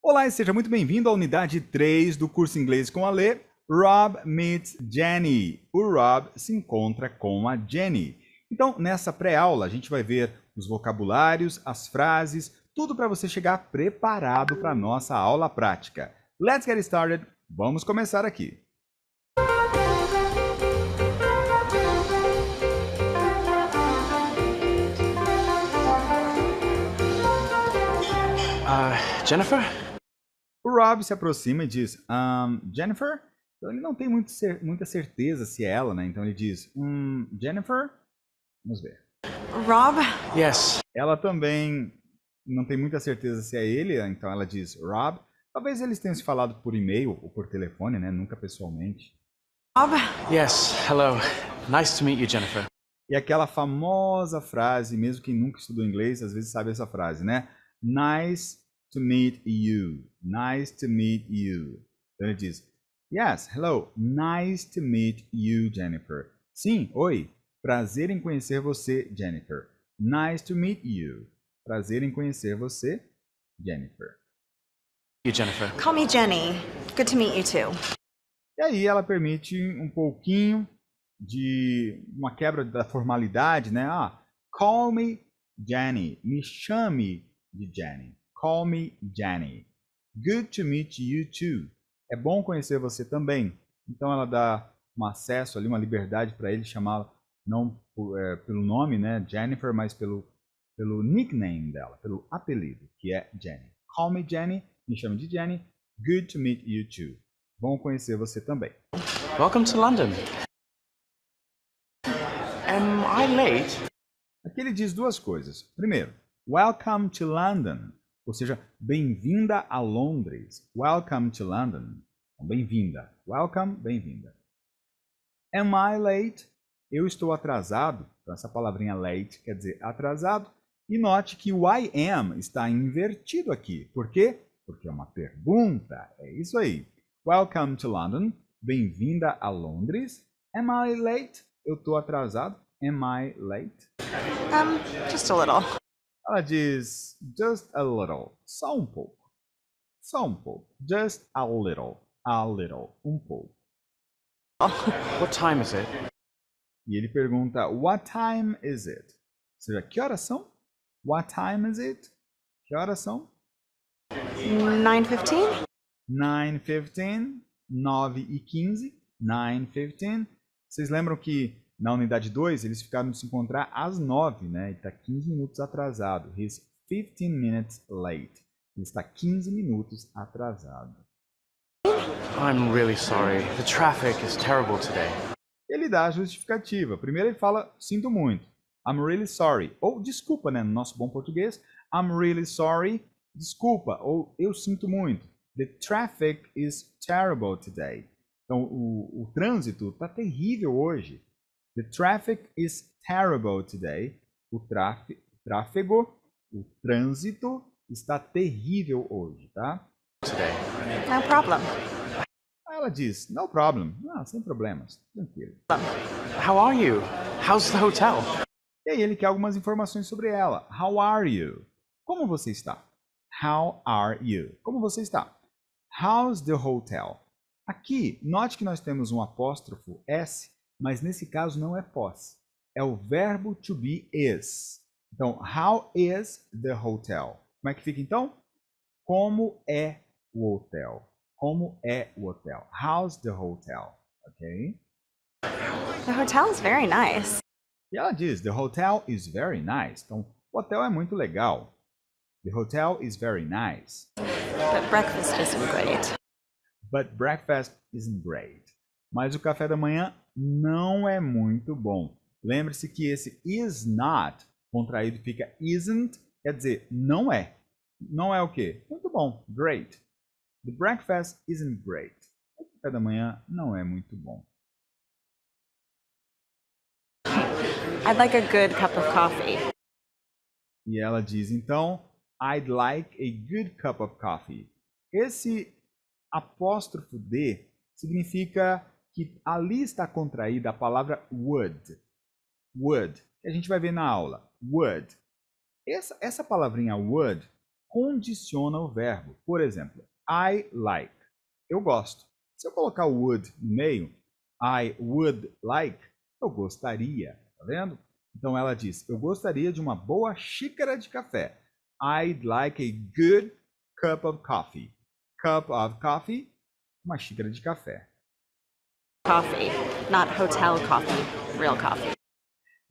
Olá e seja muito bem-vindo à unidade 3 do curso Inglês com a Lê. Rob meets Jenny. O Rob se encontra com a Jenny. Então, nessa pré-aula, a gente vai ver os vocabulários, as frases, tudo para você chegar preparado para a nossa aula prática. Let's get started. Vamos começar aqui. Uh, Jennifer? O Rob se aproxima e diz: um, Jennifer? Então ele não tem muito cer muita certeza se é ela, né? Então ele diz: um, Jennifer? Vamos ver. Rob? Yes. Ela também não tem muita certeza se é ele, então ela diz Rob. Talvez eles tenham se falado por e-mail ou por telefone, né? Nunca pessoalmente. Rob? Yes. Hello. Nice to meet you, Jennifer. E aquela famosa frase, mesmo quem nunca estudou inglês, às vezes sabe essa frase, né? Nice to meet you. Nice to meet you. Então ele diz: Yes, hello. Nice to meet you, Jennifer. Sim, oi. Prazer em conhecer você, Jennifer. Nice to meet you. Prazer em conhecer você, Jennifer. You, Jennifer. Call me Jenny. Good to meet you too. E aí ela permite um pouquinho de uma quebra da formalidade, né? Ah, call me Jenny. Me chame de Jenny. Call me Jenny. Good to meet you too. É bom conhecer você também. Então ela dá um acesso ali, uma liberdade para ele chamá-la não é, pelo nome, né, Jennifer, mas pelo pelo nickname dela, pelo apelido, que é Jenny. Call me Jenny. Me chame de Jenny. Good to meet you too. Bom conhecer você também. Welcome to London. Am I late? Aqui ele diz duas coisas. Primeiro, welcome to London, ou seja, bem-vinda a Londres. Welcome to London. Então, bem-vinda. Welcome, bem-vinda. Am I late? Eu estou atrasado. Então, essa palavrinha late quer dizer atrasado. E note que o I am está invertido aqui. Por quê? Porque é uma pergunta. É isso aí. Welcome to London. Bem-vinda a Londres. Am I late? Eu estou atrasado. Am I late? Um, just a little. Ela diz just a little, só um pouco. Só um pouco. Just a little, a little, um pouco. What time is it? E ele pergunta what time is it? Ou seja, que horas são? What time is it? Que horas são? 9.15? 9:15, 9 e 15, 9:15. Vocês lembram que na unidade 2 eles ficaram de se encontrar às 9, né? Ele está 15 minutos atrasado. He's 15 minutes late. Ele está 15 minutos atrasado. I'm really sorry. The traffic is terrible today. Ele dá a justificativa. Primeiro ele fala, sinto muito. I'm really sorry. Ou desculpa, né? No nosso bom português. I'm really sorry. Desculpa. Ou eu sinto muito. The traffic is terrible today. Então, o, o trânsito está terrível hoje. The traffic is terrible today. O tráfego, tráfego, o trânsito está terrível hoje, tá? Today. No problem. Ela diz, no problem. Ah, sem problemas. Tranquilo. How are you? How's the hotel? E aí ele quer algumas informações sobre ela. How are you? Como você está? How are you? Como você está? How's the hotel? Aqui, note que nós temos um apóstrofo S, mas nesse caso não é pós. É o verbo to be is. Então, how is the hotel? Como é que fica então? Como é o hotel? Como é o hotel? How's the hotel? Ok? The hotel is very nice. E ela diz: The hotel is very nice. Então, o hotel é muito legal. The hotel is very nice. But breakfast isn't great. But breakfast isn't great. Mas o café da manhã não é muito bom. Lembre-se que esse is not contraído fica isn't, quer dizer, não é. Não é o quê? Muito bom. Great. The breakfast isn't great. O café da manhã não é muito bom. I'd like a good cup of coffee. E ela diz então, I'd like a good cup of coffee. Esse apóstrofo D significa que ali está contraída a palavra would. Would, que a gente vai ver na aula. Would. Essa, essa palavrinha would condiciona o verbo. Por exemplo, I like. Eu gosto. Se eu colocar o would no meio, I would like, eu gostaria. Tá vendo? Então ela diz: Eu gostaria de uma boa xícara de café. I'd like a good cup of coffee. Cup of coffee, uma xícara de café. Coffee, not hotel coffee, real coffee.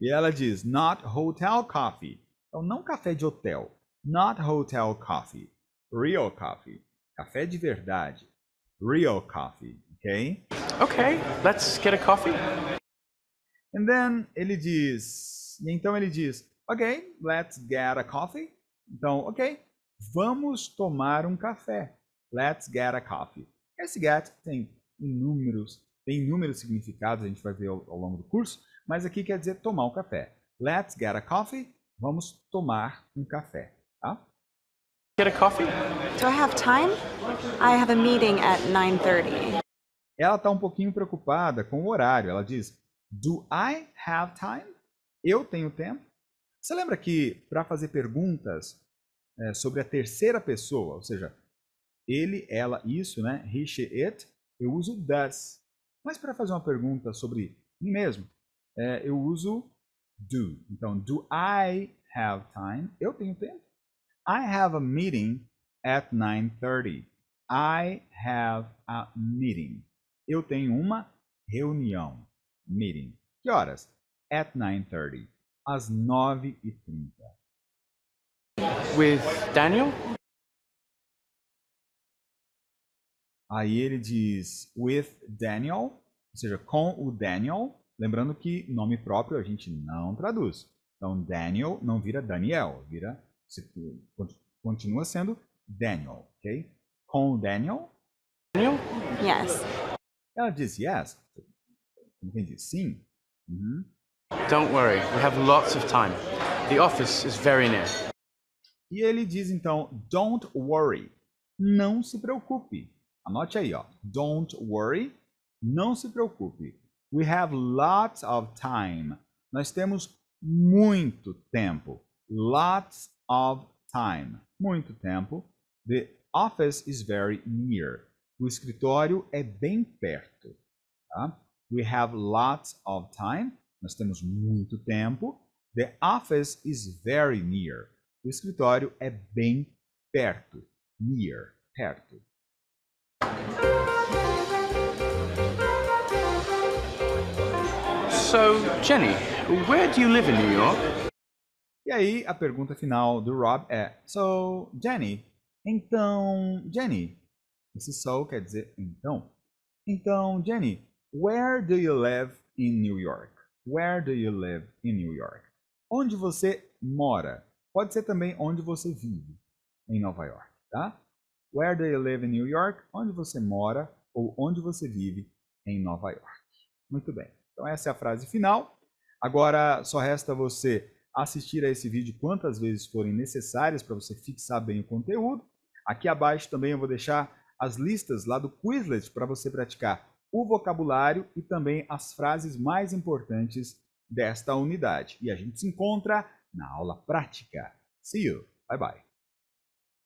E ela diz: Not hotel coffee. Então, não café de hotel. Not hotel coffee. Real coffee. Café de verdade. Real coffee. Ok? Okay, let's get a coffee. And then ele diz, e então ele diz, ok, let's get a coffee. Então, ok, vamos tomar um café. Let's get a coffee. Esse get tem inúmeros, tem inúmeros significados, a gente vai ver ao, ao longo do curso, mas aqui quer dizer tomar um café. Let's get a coffee. Vamos tomar um café, tá? Get a coffee? Do I have time? I have a meeting at 9:30. Ela está um pouquinho preocupada com o horário. Ela diz: Do I have time? Eu tenho tempo? Você lembra que para fazer perguntas é, sobre a terceira pessoa, ou seja, ele, ela, isso, né? He, she, it, eu uso does. Mas para fazer uma pergunta sobre mim mesmo, é, eu uso do. Então, do I have time? Eu tenho tempo. I have a meeting at 9:30. I have a meeting. Eu tenho uma reunião meeting. Que horas? At 9:30. Às 9h30. With Daniel? Aí ele diz with Daniel, ou seja, com o Daniel. Lembrando que nome próprio a gente não traduz. Então, Daniel não vira Daniel, vira continua sendo Daniel, ok? Com o Daniel. Daniel? Yes. Ela diz yes. Entendi. Sim. Uhum. Don't worry, we have lots of time. The office is very near. E ele diz então, don't worry. Não se preocupe. Anote aí, ó. Don't worry. Não se preocupe. We have lots of time. Nós temos muito tempo. Lots of time. Muito tempo. The office is very near. O escritório é bem perto. Tá? We have lots of time. Nós temos muito tempo. The office is very near. O escritório é bem perto. Near, perto. So, Jenny, where do you live in New York? E aí, a pergunta final do Rob é: So, Jenny, então, Jenny, esse so quer dizer então. Então, Jenny, where do you live in New York? Where do you live in New York? Onde você mora? Pode ser também onde você vive em Nova York, tá? Where do you live in New York? Onde você mora ou onde você vive em Nova York. Muito bem. Então essa é a frase final. Agora só resta você assistir a esse vídeo quantas vezes forem necessárias para você fixar bem o conteúdo. Aqui abaixo também eu vou deixar as listas lá do Quizlet para você praticar o vocabulário e também as frases mais importantes desta unidade. E a gente se encontra na aula prática. See you. Bye bye.